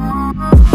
Oh,